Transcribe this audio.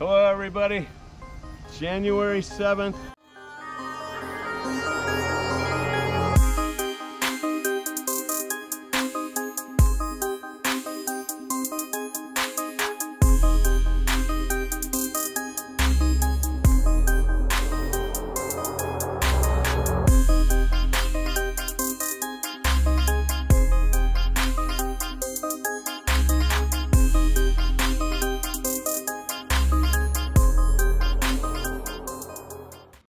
Hello everybody. January 7th,